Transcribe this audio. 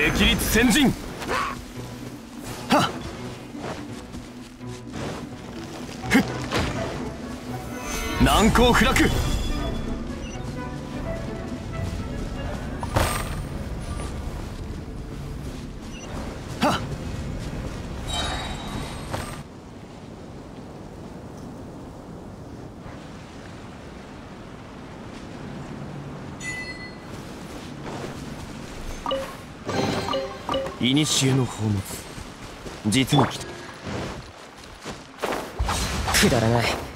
敵立先陣はっ。ふっ。難攻不落。古の宝物。実にきた。くだらない。